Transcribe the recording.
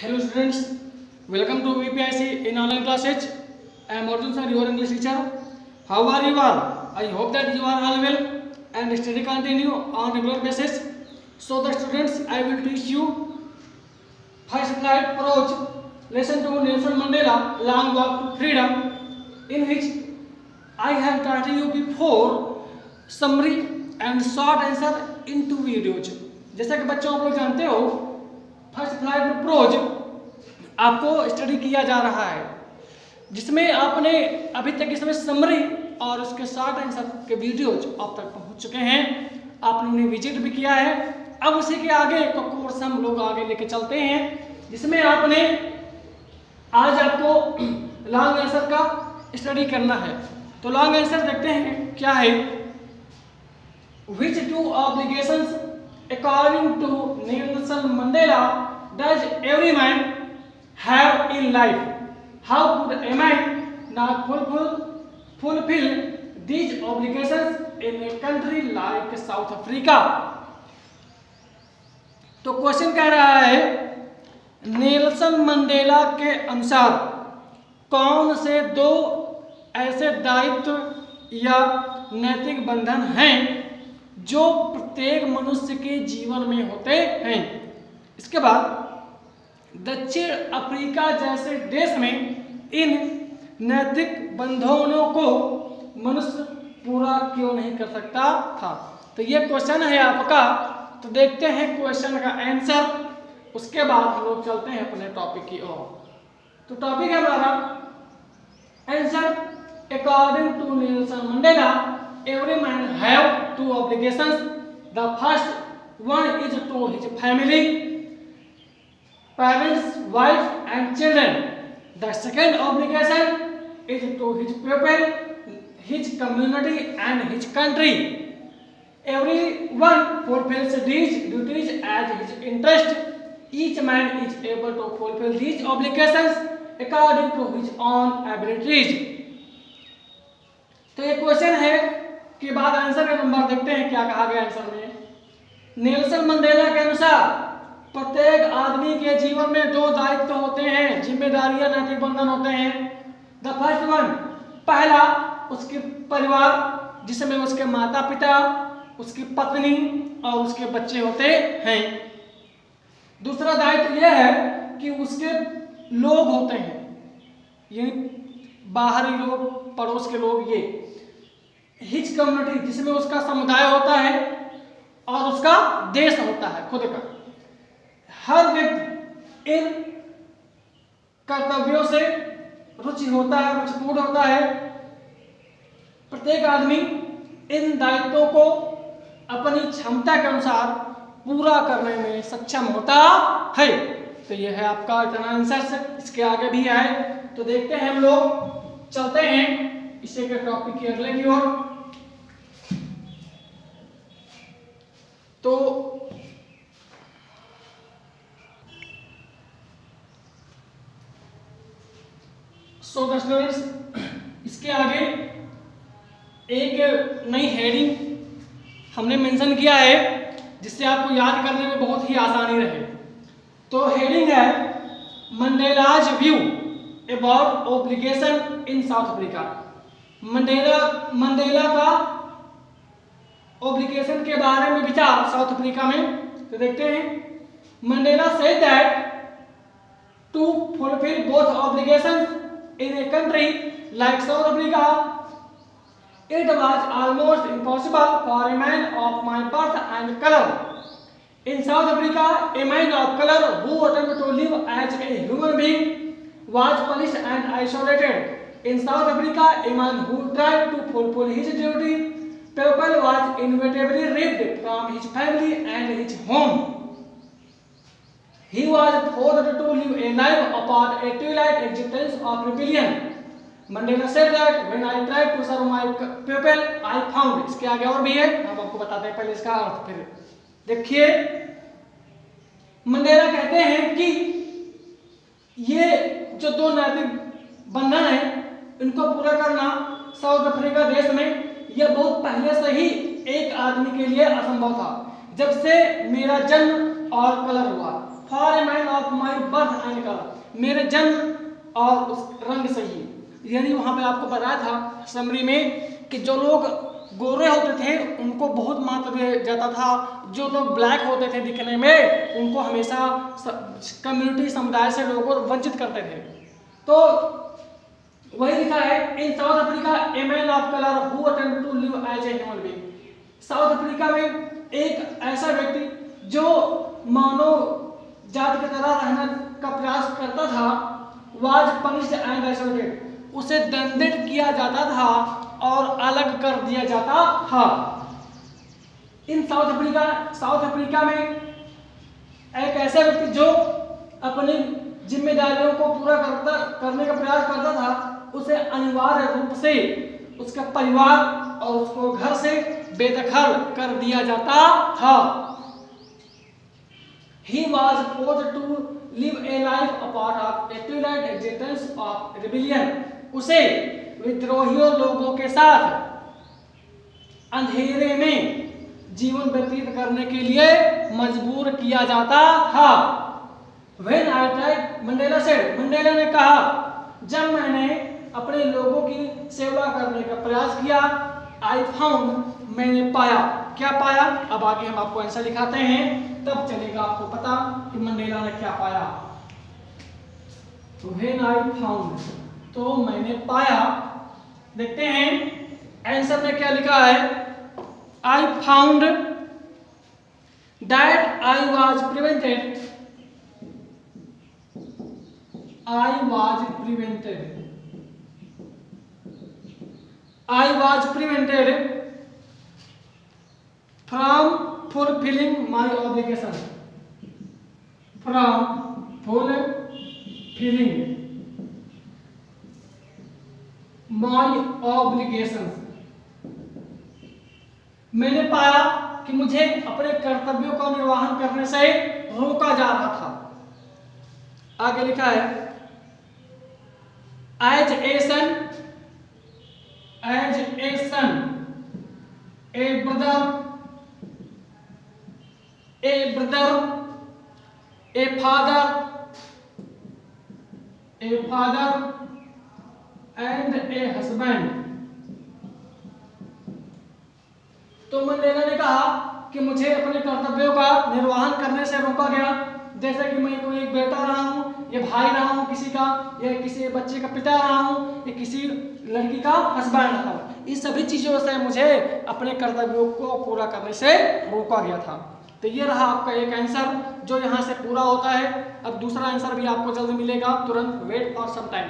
Hello students welcome to VPIC in online classes I am Arjun sir your English teacher how are you are I hope that you are all well and study continue on regular basis so the students I will teach you first light approach lesson to Nelson Mandela long walk to freedom in which I have taught you before summary and short answer in two videos जैसा कि बच्चों आप लोग जानते approach आपको study किया जा रहा है, जिसमें आपने अभी तक इसमें समरी और उसके शॉर्ट आंसर के वीडियोज़ आप तक पहुँच चुके हैं। आपने उन्हें विज़िट भी किया है। अब उसी के आगे का कोर्स हम लोग आगे लेके चलते हैं, जिसमें आपने आज आपको लॉन्ग आंसर का स्टडी करना है। तो लॉन्ग आंसर देखते हैं क्या है। Which two obligations according to Nelson Mandela does every man have in life? How could a man not fulfill, fulfill these obligations in a country like South Africa? तो question कह रहा है Nelson Mandela के अनुसार कौन से दो ऐसे दायित्व या नैतिक बंधन हैं जो प्रत्येक मनुष्य के जीवन में होते हैं इसके बाद दक्षिण अफ्रीका जैसे देश में इन नैतिक बंधनों को मनुष्य पूरा क्यों नहीं कर सकता था? तो ये क्वेश्चन है आपका। तो देखते हैं क्वेश्चन का आंसर उसके बाद हम लोग चलते हैं अपने टॉपिक की ओर। तो टॉपिक है हमारा answer according to Nelson Mandela every man have two obligations. The first one is to his family. Parents wife and children the second obligation is to his people his community and his country everyone fulfills these duties as his interest each man is able to fulfill these obligations according to his own abilities तो ये क्वेश्चन है के बाद answer का number देखते हैं क्या कहा गया आंसर में नेल्सन मंडेला के अनुसार प्रत्येक आदमी के जीवन में दो दायित्व होते हैं, जिम्मेदारियाँ नैतिक बंधन होते हैं। द फ़र्स्ट वन पहला, उसके परिवार, जिसमें उसके माता पिता उसकी पत्नी और उसके बच्चे होते हैं। दूसरा दायित्व यह है कि उसके लोग होते हैं। यानी बाहरी लोग, पड़ोस के लोग ये। हिज कम्युनिटी जिसमें उसका समुदाय होता है और उसका देश होता है, खुद का। हर व्यक्ति इन कर्तव्यों से रुचि होता है, रुचिपूर्ण होता है। प्रत्येक आदमी इन दायित्वों को अपनी क्षमता के अनुसार पूरा करने में सक्षम होता है। तो यह है आपका इतना आंसर इसके आगे भी है तो देखते हैं हम लोग, चलते हैं इसे के टॉपिक की अगले की ओर। तो सो द स्टूडेंट्स इसके आगे एक नई हेडिंग हमने मेंशन किया है, जिससे आपको याद करने में बहुत ही आसानी रहे। तो हेडिंग है Mandela's view about obligation in South Africa Mandela Mandela का ओब्लिगेशन के बारे में विचार साउथ अफ्रीका में तो देखते हैं। Mandela said that to fulfil both obligation in a country like South Africa it was almost impossible for a man of my birth and color in south africa a man of color who attempted to live as a human being was punished and isolated in south africa a man who tried to fulfill his duty people was inevitably ripped from his family and his home. He was forced to live a life apart, a twilight existence of rebellion. Mandela said that when I tried to serve my people, I found. इसके आगे और भी है हम आपको बताते हैं पहले इसका अर्थ फिर देखिए मंडेला कहते हैं कि ये जो दो नैतिक बंधन है इनको पूरा करना साउथ अफ्रीका देश में यह बहुत पहले से ही एक आदमी के लिए असंभव था जब से मेरा जन्म और कलर हुआ for a man of my birth and colour मेरे जन्म और उस रंग से ही। यानी वहाँ पे आपको बताया था, समरी में, कि जो लोग गोरे होते थे, उनको बहुत महत्व दिया जाता था। जो लोग ब्लैक होते थे दिखने में, उनको हमेशा कम्युनिटी समुदाय से लोगों को वंचित करते थे। तो वही लिखा है, in South Africa a man of colour who attempt to live as a human being South Africa में एक ऐसा व्यक्ति, जो मानव जाति की तरह रहने का प्रयास करता था, वाज पनिश्ड एंड उसे दंडित किया जाता था और अलग कर दिया जाता था। In South Africa South Africa में एक ऐसा व्यक्ति जो अपनी जिम्मेदारियों को पूरा करता, करने का प्रयास करता था, उसे अनिवार्य रूप से उसका परिवार और उसको घर से बेदखल कर दिया जाता था। He was forced to live a life apart of a existence of rebellion. उसे विद्रोहियों लोगों के साथ अंधेरे में जीवन व्यतीत करने के लिए मजबूर किया जाता था। When I tried, मंडेला से मंडेला ने कहा जब मैंने अपने लोगों की सेवा करने का प्रयास किया आई फाउंड मैंने पाया। क्या पाया? अब आगे हम आपको आंसर दिखाते हैं। तब चलेगा आपको पता कि मंडेला ने क्या पाया। व्हेन आई फाउंड तो मैंने पाया। देखते हैं आंसर में क्या लिखा है? I found that I was prevented I was prevented I was prevented from fulfilling my obligation. From fulfilling my obligations. मैंने पाया कि मुझे अपने कर्तव्यों का निर्वाहन करने से रोका जा रहा था। आगे लिखा है as a son as a son a brother a brother, a father, a father, and a husband. तो मंडेला ने कहा कि मुझे अपने कर्तव्यों का निर्वहन करने से रोका गया। जैसे कि मैं कोई एक बेटा रहा हूँ या भाई रहा हूँ किसी का या किसी बच्चे का पिता रहा हूँ या किसी लड़की का हस्बैंड रहा हूँ। इन सभी चीज़ों से मुझे अपने कर्तव्यों को पूरा करने से रोका गया था। तो ये रहा आपका एक आंसर जो यहाँ से पूरा होता है। अब दूसरा आंसर भी आपको जल्द मिलेगा, तुरंत वेट फॉर सम टाइम